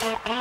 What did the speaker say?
Mm-mm.